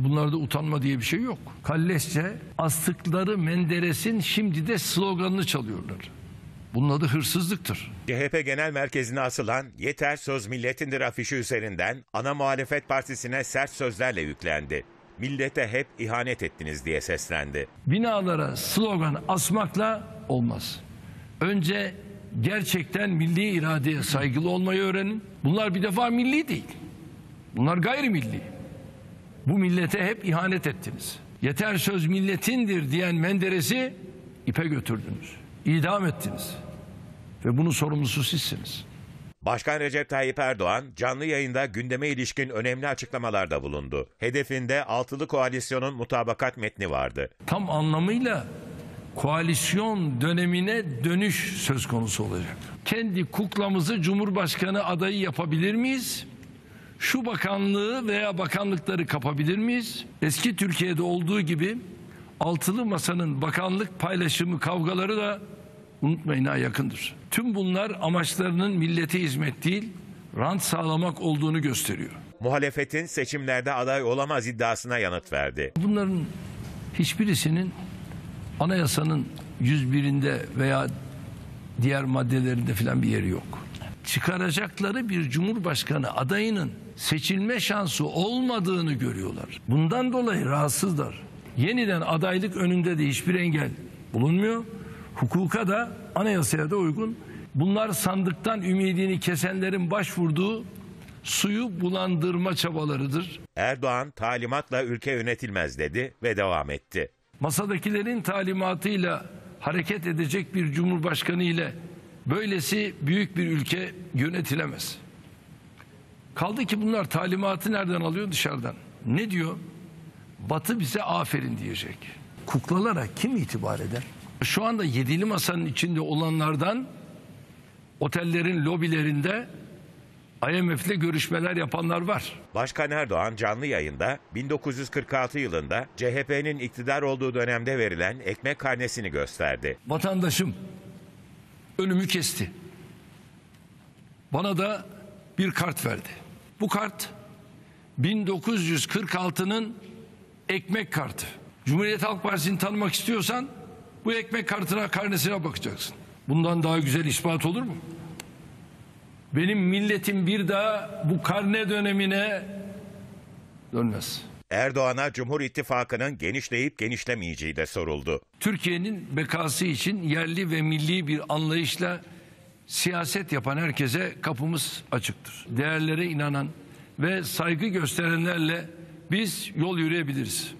Bunlarda utanma diye bir şey yok. Kalleşçe astıkları Menderes'in şimdi de sloganını çalıyorlar. Bunun adı hırsızlıktır. CHP Genel Merkezi'ne asılan Yeter Söz Milletindir afişi üzerinden ana muhalefet partisine sert sözlerle yüklendi. Millete hep ihanet ettiniz diye seslendi. Binalara slogan asmakla olmaz. Önce gerçekten milli iradeye saygılı olmayı öğrenin. Bunlar bir defa milli değil. Bunlar gayrimilli. Bu millete hep ihanet ettiniz. Yeter söz milletindir diyen Menderes'i ipe götürdünüz. İdam ettiniz. Ve bunun sorumlusu sizsiniz. Başkan Recep Tayyip Erdoğan canlı yayında gündeme ilişkin önemli açıklamalarda bulundu. Hedefinde altılı koalisyonun mutabakat metni vardı. Tam anlamıyla koalisyon dönemine dönüş söz konusu olacak. Kendi kuklamızı Cumhurbaşkanı adayı yapabilir miyiz? Şu bakanlığı veya bakanlıkları kapabilir miyiz? Eski Türkiye'de olduğu gibi altılı masanın bakanlık paylaşımı kavgaları da unutmayın ha yakındır. Tüm bunlar amaçlarının millete hizmet değil, rant sağlamak olduğunu gösteriyor. Muhalefetin seçimlerde aday olamaz iddiasına yanıt verdi. Bunların hiçbirisinin anayasanın 101'inde veya diğer maddelerinde filan bir yeri yok. Çıkaracakları bir cumhurbaşkanı adayının seçilme şansı olmadığını görüyorlar. Bundan dolayı rahatsızlar. Yeniden adaylık önünde de hiçbir engel bulunmuyor. Hukuka da anayasaya da uygun. Bunlar sandıktan ümidini kesenlerin başvurduğu suyu bulandırma çabalarıdır. Erdoğan talimatla ülke yönetilmez dedi ve devam etti. masadakilerin talimatıyla hareket edecek bir cumhurbaşkanı ile böylesi büyük bir ülke yönetilemez. Kaldı ki bunlar talimatı nereden alıyor dışarıdan. Ne diyor? Batı bize aferin diyecek. Kuklalara kim itibar eder? Şu anda yedili masanın içinde olanlardan otellerin lobilerinde IMF ile görüşmeler yapanlar var. Başkan Erdoğan canlı yayında 1946 yılında CHP'nin iktidar olduğu dönemde verilen ekmek karnesini gösterdi. vatandaşım önümü kesti. Bana da bir kart verdi. Bu kart 1946'nın ekmek kartı. Cumhuriyet Halk Partisi'ni tanımak istiyorsan bu ekmek kartına karnesine bakacaksın. Bundan daha güzel ispat olur mu? Benim milletim bir daha bu karne dönemine dönmez. Erdoğan'a Cumhur İttifakı'nın genişleyip genişlemeyeceği de soruldu. Türkiye'nin bekası için yerli ve milli bir anlayışla siyaset yapan herkese kapımız açıktır. Değerlere inanan ve saygı gösterenlerle biz yol yürüyebiliriz.